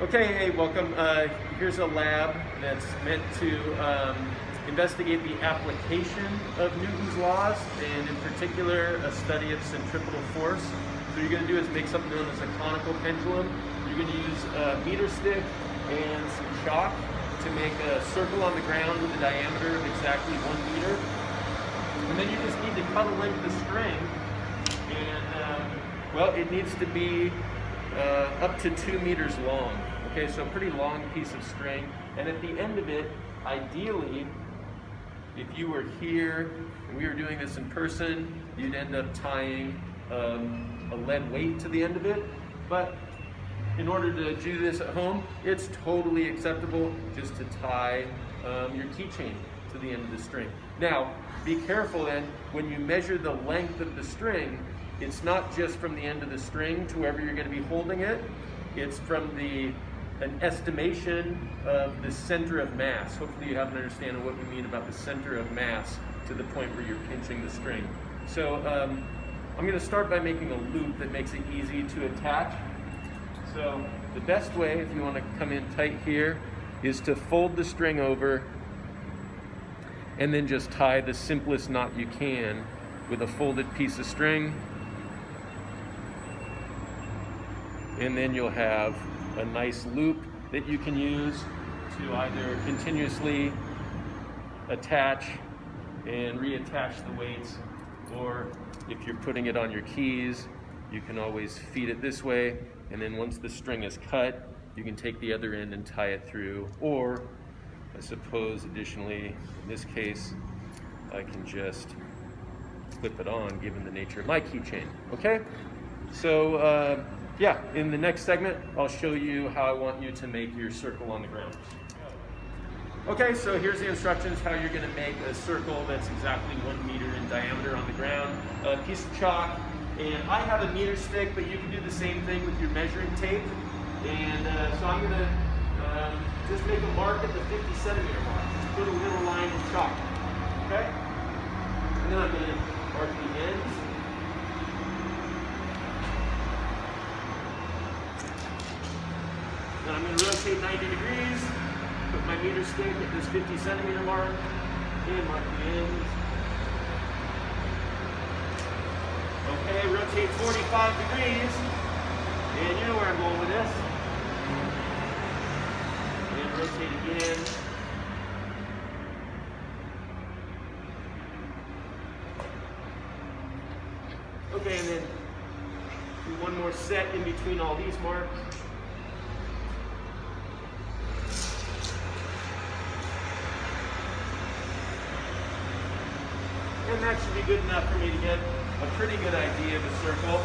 Okay, hey, welcome. Uh, here's a lab that's meant to um, investigate the application of Newton's laws, and in particular, a study of centripetal force. So what you're going to do is make something known as a conical pendulum. You're going to use a meter stick and some chalk to make a circle on the ground with a diameter of exactly one meter. And then you just need to cut a length of string, and um, well, it needs to be uh, up to two meters long. Okay, so a pretty long piece of string. And at the end of it, ideally, if you were here and we were doing this in person, you'd end up tying um, a lead weight to the end of it. But in order to do this at home, it's totally acceptable just to tie um, your keychain to the end of the string. Now, be careful then, when you measure the length of the string, it's not just from the end of the string to wherever you're going to be holding it, it's from the an estimation of the center of mass. Hopefully you have an understanding of what we mean about the center of mass to the point where you're pinching the string. So um, I'm going to start by making a loop that makes it easy to attach. So the best way, if you want to come in tight here, is to fold the string over and then just tie the simplest knot you can with a folded piece of string. And then you'll have a nice loop that you can use to either continuously attach and reattach the weights or if you're putting it on your keys you can always feed it this way. And then once the string is cut you can take the other end and tie it through. Or I suppose additionally in this case I can just clip it on given the nature of my keychain. Okay? So uh, yeah, in the next segment, I'll show you how I want you to make your circle on the ground. Okay, so here's the instructions how you're gonna make a circle that's exactly one meter in diameter on the ground. A piece of chalk, and I have a meter stick, but you can do the same thing with your measuring tape. And uh, so I'm gonna um, just make a mark at the 50 centimeter mark. Just put a little line in chalk, okay? And then I'm gonna mark the ends. Then I'm going to rotate 90 degrees, put my meter stick at this 50 centimeter mark, and mark the ends. Okay, rotate 45 degrees, and you know where I'm going with this. And rotate again. Okay, and then do one more set in between all these marks. and that should be good enough for me to get a pretty good idea of a circle.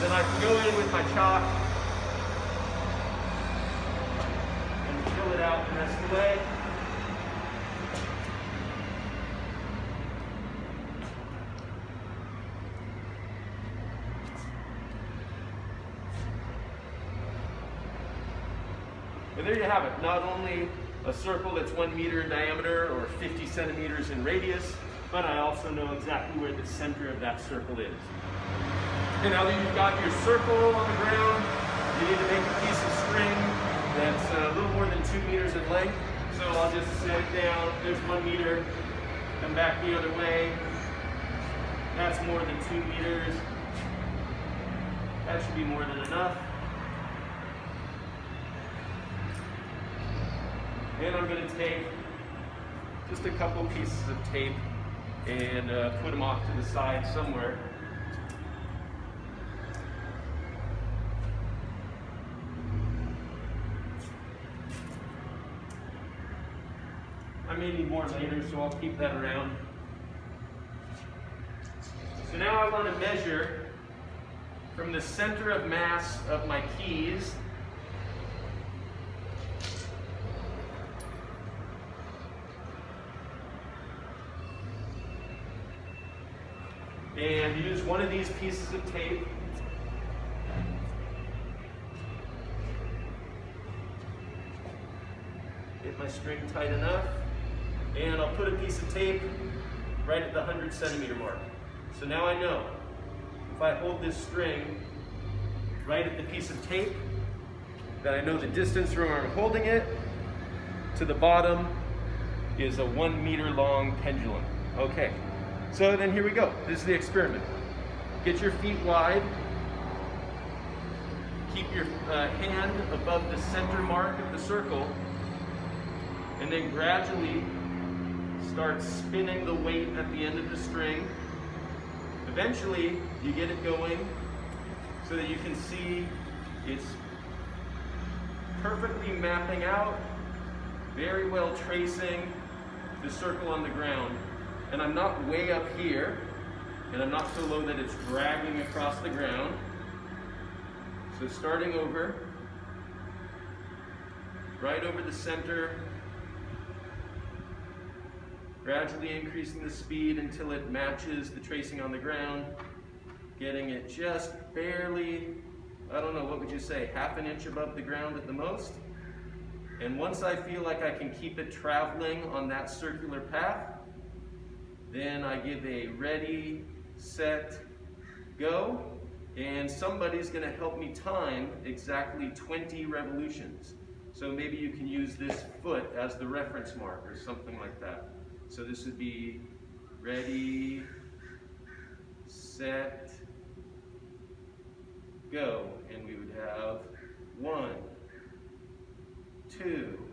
Then I can go in with my chalk and fill it out the rest of the way. And there you have it. Not only a circle that's one meter in diameter or 50 centimeters in radius, but I also know exactly where the center of that circle is. And now that you've got your circle on the ground, you need to make a piece of string that's uh, a little more than two meters in length. So I'll just set it down, there's one meter, come back the other way. That's more than two meters. That should be more than enough. And I'm going to take just a couple pieces of tape and uh, put them off to the side somewhere. I may need more later, so I'll keep that around. So now I want to measure from the center of mass of my keys and use one of these pieces of tape. Get my string tight enough. And I'll put a piece of tape right at the 100 centimeter mark. So now I know if I hold this string right at the piece of tape, that I know the distance from where I'm holding it to the bottom is a one meter long pendulum. Okay, so then here we go. This is the experiment. Get your feet wide. Keep your uh, hand above the center mark of the circle. And then gradually start spinning the weight at the end of the string. Eventually, you get it going so that you can see it's perfectly mapping out, very well tracing the circle on the ground. And I'm not way up here, and I'm not so low that it's dragging across the ground. So starting over, right over the center, gradually increasing the speed until it matches the tracing on the ground, getting it just barely, I don't know, what would you say, half an inch above the ground at the most. And once I feel like I can keep it traveling on that circular path, then I give a ready, set, go, and somebody's gonna help me time exactly 20 revolutions. So maybe you can use this foot as the reference mark or something like that. So this would be ready, set, go. And we would have one, two,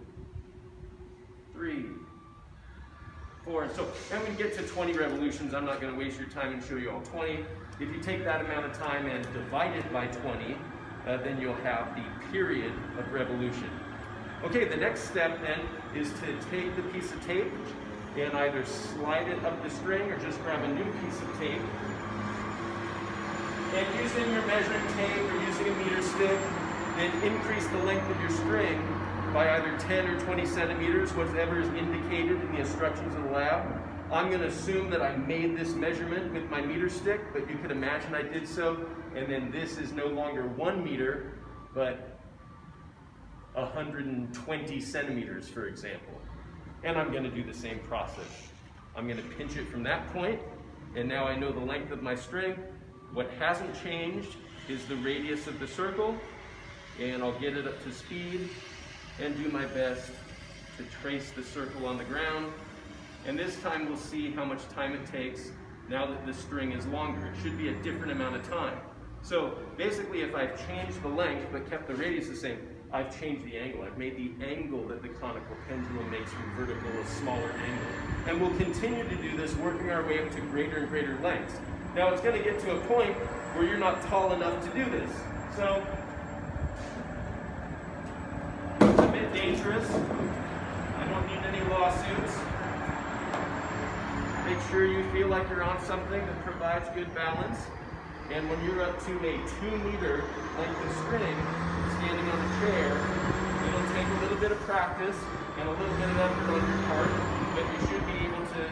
four. So, and we get to 20 revolutions. I'm not going to waste your time and show you all 20. If you take that amount of time and divide it by 20, uh, then you'll have the period of revolution. Okay, the next step then is to take the piece of tape and either slide it up the string or just grab a new piece of tape. And using your measuring tape or using a meter stick, then increase the length of your string by either 10 or 20 centimeters, whatever is indicated in the instructions of the lab. I'm going to assume that I made this measurement with my meter stick, but you could imagine I did so. And then this is no longer one meter, but 120 centimeters, for example. And I'm going to do the same process. I'm going to pinch it from that point, and now I know the length of my string. What hasn't changed is the radius of the circle, and I'll get it up to speed, and do my best to trace the circle on the ground. And this time we'll see how much time it takes now that the string is longer. It should be a different amount of time. So basically if I've changed the length but kept the radius the same, I've changed the angle. I've made the angle that the conical pendulum makes from vertical a smaller angle. And we'll continue to do this, working our way up to greater and greater lengths. Now it's going to get to a point where you're not tall enough to do this. So dangerous. I don't need any lawsuits. Make sure you feel like you're on something that provides good balance. And when you're up to a two meter length of string, standing on a chair, it'll take a little bit of practice and a little bit of effort on your part, but you should be able to,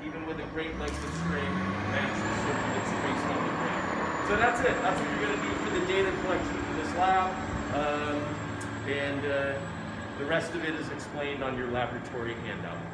even with a great length of string, match the circle that's traced on the ground. So that's it. That's what you're going to do for the data collection for this lab. Um, and uh, the rest of it is explained on your laboratory handout.